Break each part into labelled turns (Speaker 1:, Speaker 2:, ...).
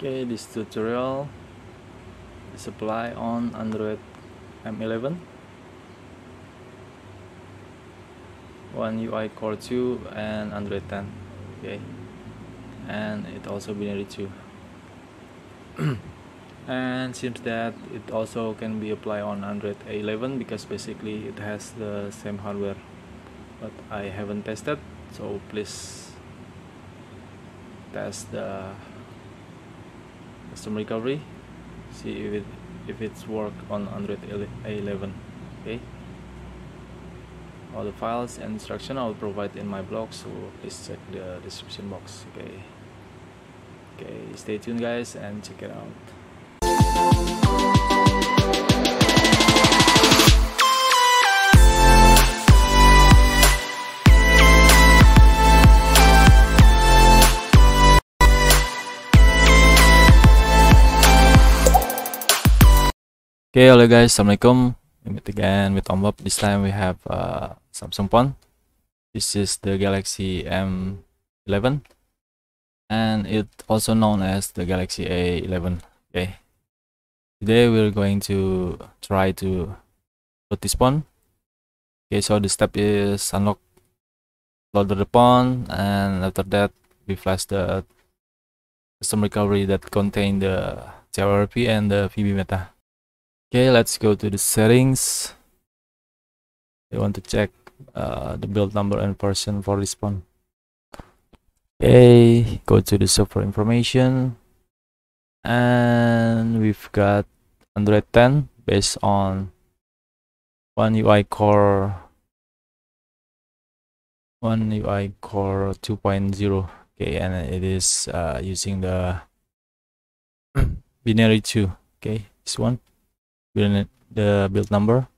Speaker 1: Okay, this tutorial is apply on Android M11 One UI Core 2 and Android 10 okay? And it also binary 2 and seems that it also can be applied on Android A11 because basically it has the same hardware but I haven't tested so please test the custom recovery. See if it if it's work on Android A11 okay? All the files and instruction I'll provide in my blog so please check the description box okay? Okay stay tuned guys and check it out Okay, hello guys, assalamualaikum. We meet again with Om Bob. This time we have uh, Samsung phone. This is the Galaxy M11, and it also known as the Galaxy A11. Okay. Today we're going to try to put this phone. Okay, so the step is unlock load the phone, and after that we flash the custom recovery that contain the TRP and the VB meta. Okay, let's go to the settings. We want to check uh, the build number and version for this phone. Okay, go to the software information. And we've got Android 10 based on One UI Core One UI Core 2.0. Okay, and it is uh, using the binary 2. Okay, this one the build number?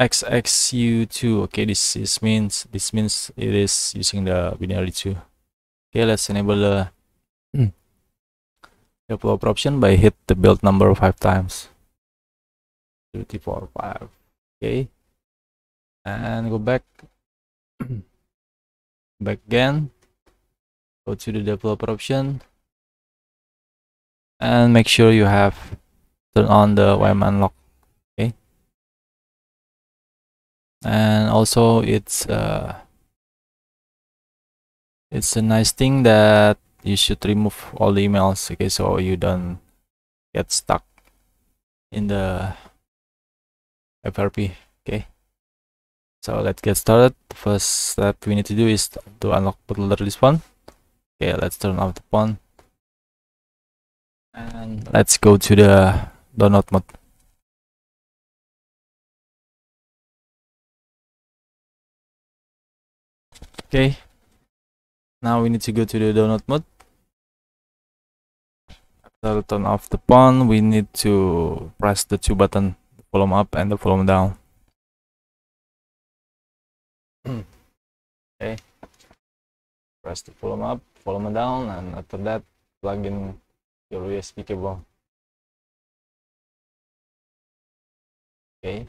Speaker 1: Xxu2 okay this is means this means it is using the binary 2 okay let's enable the hmm. developer option by hit the build number five times. Three four five. Okay. And go back. Back again. Go to the developer option. And make sure you have turn on the OEM unlock. Okay. And also it's uh it's a nice thing that you should remove all the emails okay so you don't get stuck in the FRP okay. So let's get started. The first step we need to do is to unlock bootloader this one. Okay let's turn off the phone. And let's go to the mode okay. Now we need to go to the download mode after turn off the phone we need to press the two button the volume up and the volume down. Okay. Press the volume up volume down and after that plug in your USB cable okay.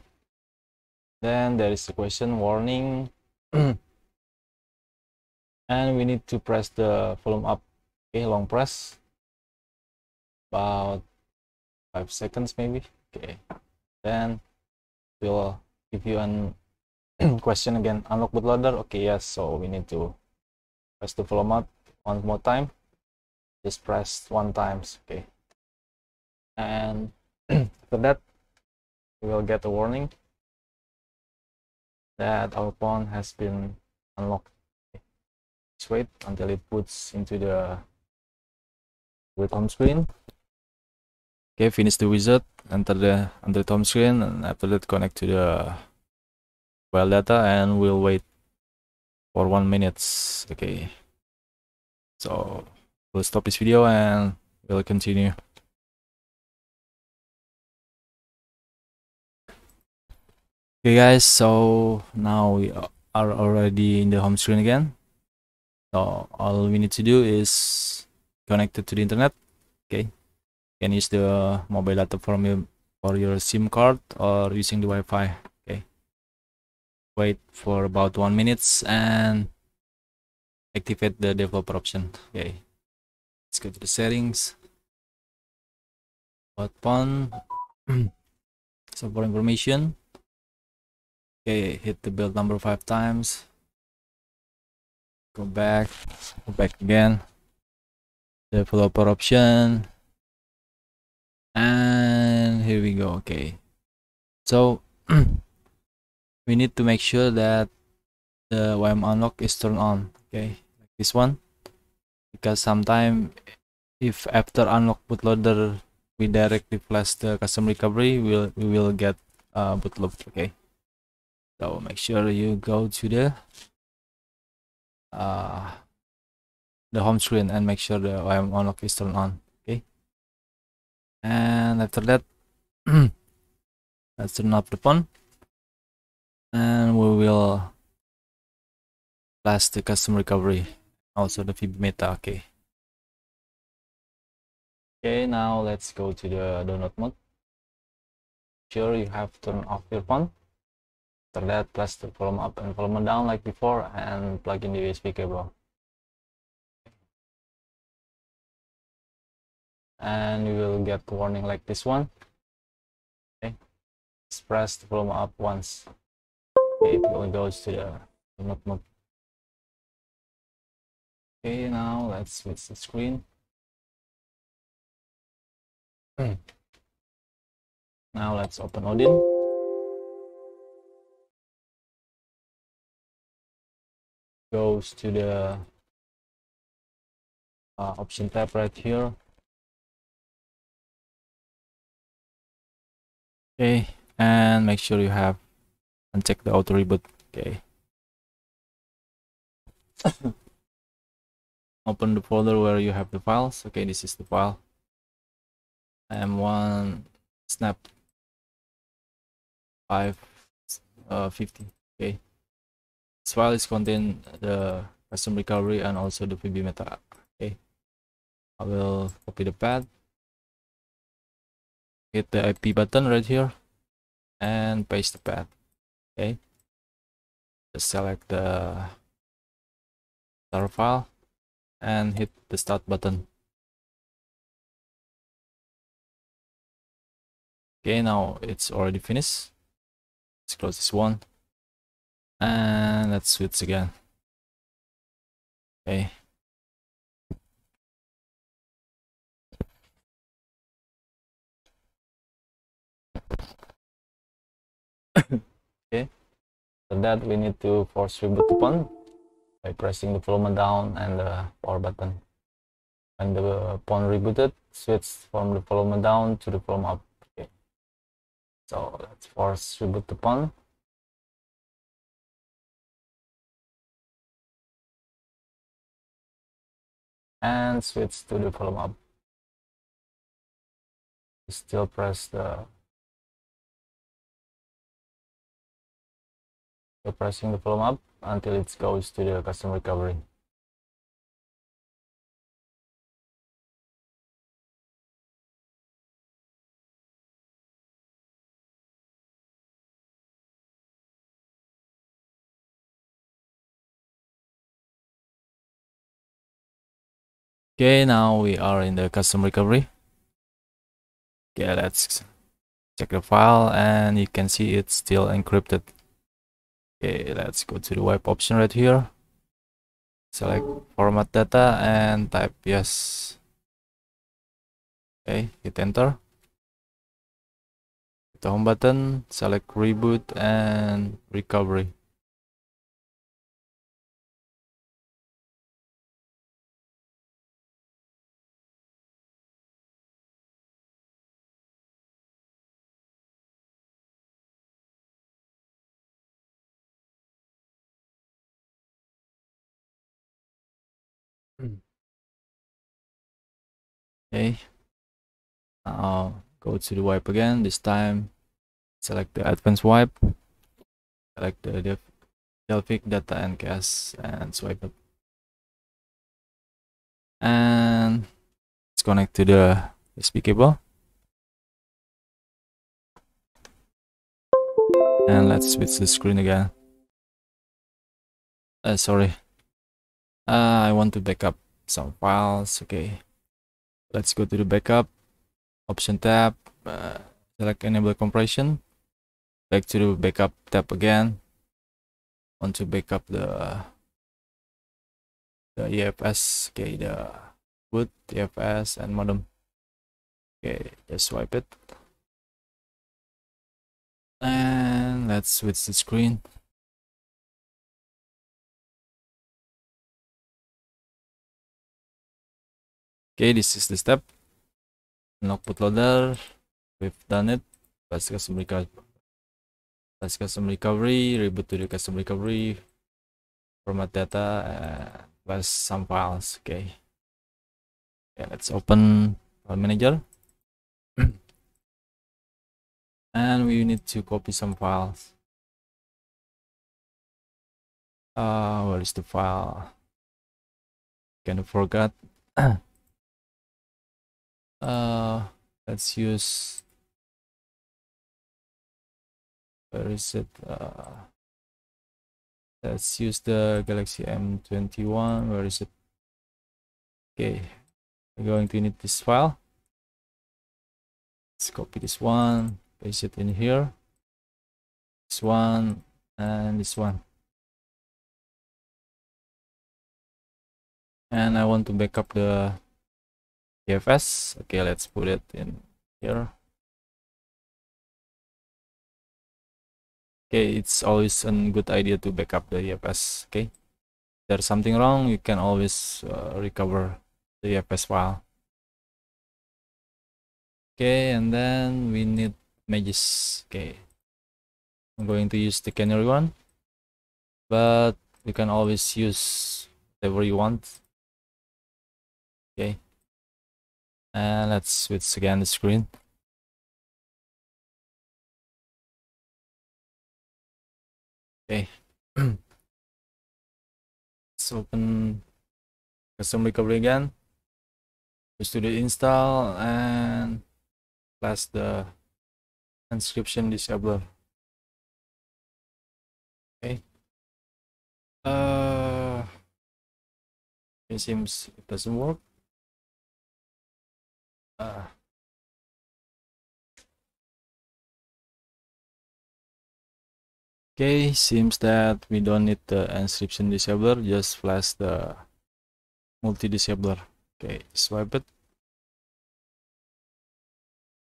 Speaker 1: Then there is a question warning. And we need to press the volume up. Okay long press. About five seconds maybe. Okay. Then we'll give you an question again. Unlock bootloader okay yes. So we need to press the volume up one more time. Just press one times. Okay. And after that will get a warning that our pawn has been unlocked. Let's wait until it puts into the with home screen. Okay, finish the wizard, enter the the home screen, and after that connect to the well data, and we'll wait for one minutes. Okay, so we'll stop this video and we'll continue. Okay guys so now we are already in the home screen again. So all we need to do is connect it to the internet. Okay you can use the mobile data from your for your sim card or using the wi-fi. Okay wait for about one minutes and activate the developer option. Okay let's go to the settings. PON so for information okay hit the build number five times. Go back go back again. Developer option. And here we go okay. So we need to make sure that the OEM unlock is turned on okay? Like this one. Because sometime if after unlock bootloader we directly flash the custom recovery we'll we will get uh, bootloop okay so make sure you go to the uh, the home screen and make sure the OEM unlock is turned on okay? And after that let's turn off the phone. And we will flash the custom recovery also the VB meta okay? Okay now let's go to the download mode. Sure you have turned off your phone after that press the volume up and volume down like before and plug in the USB cable. And you will get warning like this one. Okay. Just press the volume up once. Okay it goes to the download mode. Okay now let's switch the screen. Hmm. now let's open odin goes to the uh, option tab right here. Okay and make sure you have uncheck the auto reboot. Okay. Open the folder where you have the files. Okay this is the file. M1 snap 5 uh, 50 okay file is contain the custom recovery and also the VB meta okay. I will copy the path hit the AP button right here and paste the path okay. Just select the star file and hit the start button. Okay now it's already finished. Let's close this one and let's switch again. Okay. Okay. For that we need to force reboot the PON by pressing the volume down and the power button. When the PON rebooted switch from the volume down to the volume up. Okay. So let's force reboot the PON and switch to the volume up still press the so pressing the volume up until it goes to the custom recovery okay now we are in the custom recovery. Okay let's check the file and you can see it's still encrypted. Okay let's go to the wipe option right here. Select format data and type yes. Okay hit enter. Hit the home button select reboot and recovery okay. Now go to the wipe again. This time select the advanced wipe. Select the Def Dalvik data and cache and swipe up. And let's connect to the USB cable. And let's switch the screen again. Uh, sorry. Uh, I want to backup some files. Okay let's go to the backup. Option tab uh, select enable compression. Back to the backup tab again. Want to backup the the EFS okay the boot EFS and modem. Okay just swipe it. And let's switch the screen okay this is the step. Unlock bootloader we've done it. Let's custom recovery let's custom recovery reboot to the custom recovery format data uh, some files okay. Okay let's open file manager. And we need to copy some files. Uh where is the file? Kind of forgot uh let's use where is it? Uh let's use the galaxy m21 where is it? Okay we're going to need this file. Let's copy this one paste it in here. This one and this one. And I want to backup the EFS okay let's put it in here. Okay it's always a good idea to backup the EFS okay? If there's something wrong you can always uh, recover the EFS file. Okay and then we need Magisk okay. I'm going to use the canary one but you can always use whatever you want. Okay and let's switch again the screen. Okay. Let's open custom recovery again. Just do the install and plus the encryption disable. Okay. Uh it seems it doesn't work okay seems that we don't need the encryption disabler just flash the multi disabler okay swipe it.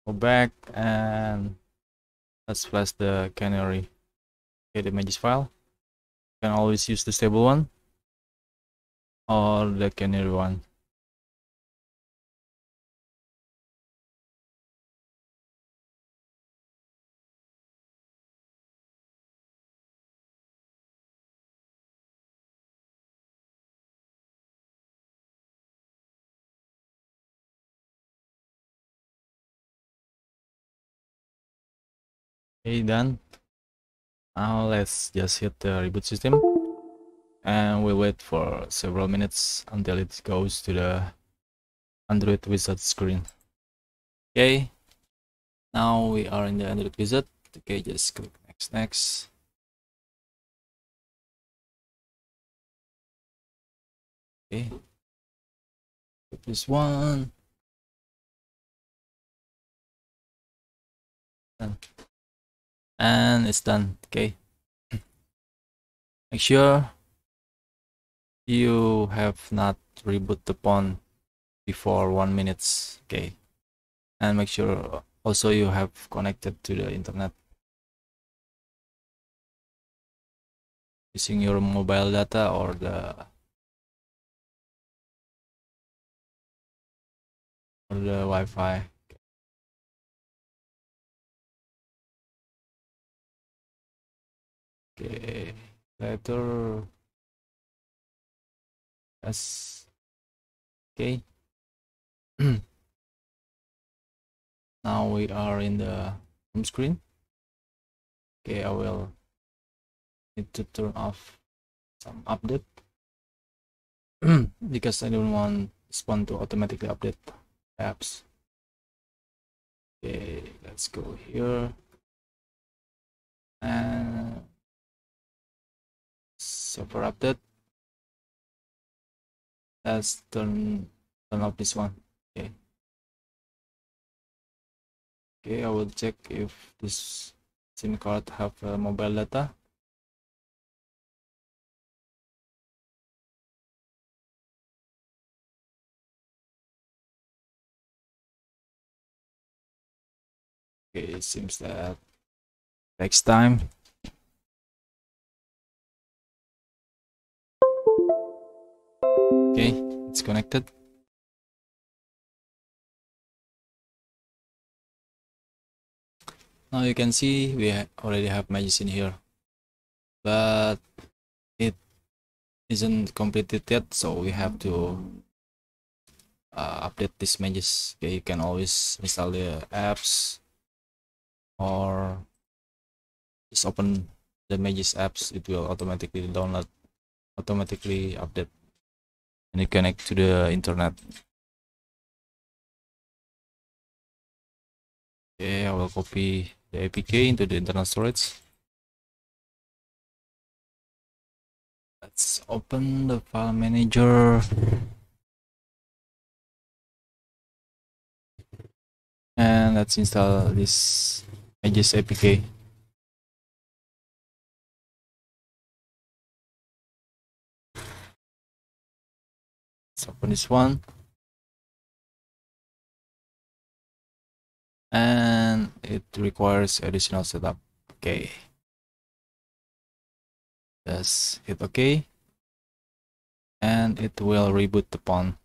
Speaker 1: Go back and let's flash the canary. Okay the Magisk file. You can always use the stable one or the canary one okay done now let's just hit the reboot system. And we'll wait for several minutes until it goes to the android wizard screen. Okay. Now we are in the android wizard. Okay just click next next. Okay. This one. Done and it's done okay? Make sure you have not reboot the phone before one minutes okay? And make sure also you have connected to the internet. Using your mobile data or the or the Wi-Fi okay letter s okay now we are in the home screen okay i will need to turn off some update because i don't want spawn to automatically update apps. Okay let's go here. And software update. Let's turn turn off this one. Okay. Okay i will check if this sim card have uh, mobile data. Okay it seems that takes time okay it's connected. Now you can see we already have Magisk in here. But it isn't completed yet so we have to uh, update these Magisk okay you can always install the apps or just open the Magisk apps it will automatically download automatically update and you connect to the internet. Okay i will copy the apk into the internal storage. Let's open the file manager. And let's install this Magisk APK let's open this one. And it requires additional setup. Okay just hit ok. And it will reboot the pawn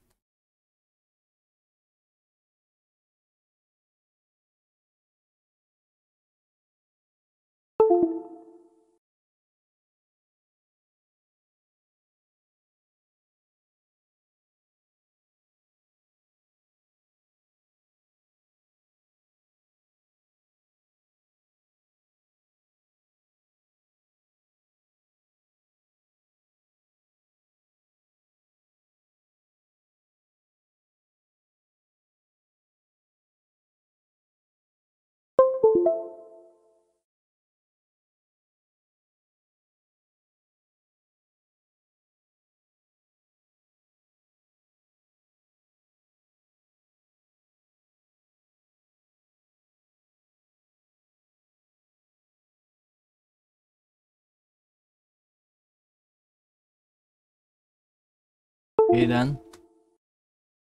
Speaker 1: Okay then.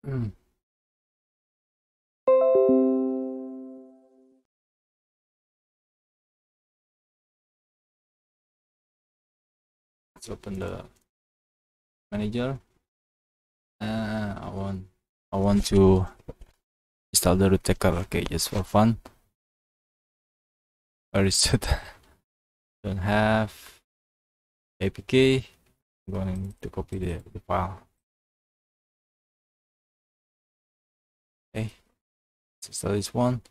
Speaker 1: Hmm. Let's open the manager. Uh, I want I want to install the root checker. Okay, just for fun. Where is it? Don't have APK. I'm going to copy the, the file. Okay, let's this one.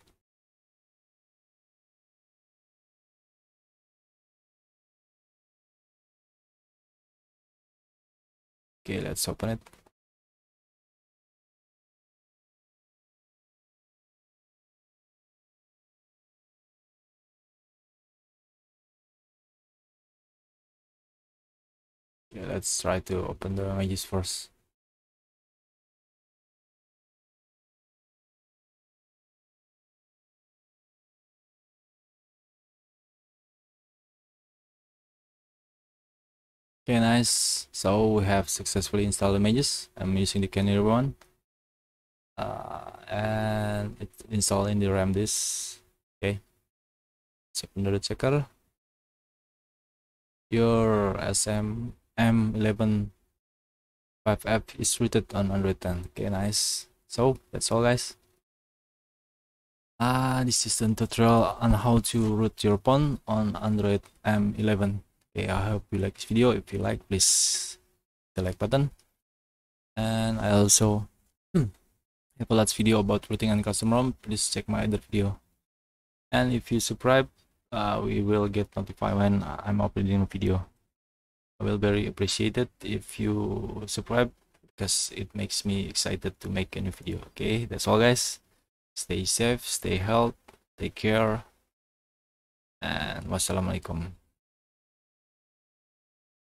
Speaker 1: Okay, let's open it. Okay, let's try to open the Magisk first. Okay, nice. So we have successfully installed the Magisk. I'm using the Canary one. Uh, and it's installed in the RAM disk. Okay. Secondary checker. Your SM M11 5F is rooted on Android 10. Okay, nice. So that's all guys. Ah, this is the tutorial on how to root your phone on Android M11 okay i hope you like this video. If you like please the like button. And i also hmm, have a lot video about routing and custom ROM. Please check my other video. And if you subscribe uh, we will get notified when i'm uploading a video. I will very appreciate it if you subscribe because it makes me excited to make a new video. Okay that's all guys. Stay safe stay healthy take care. And wassalamualaikum